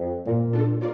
Música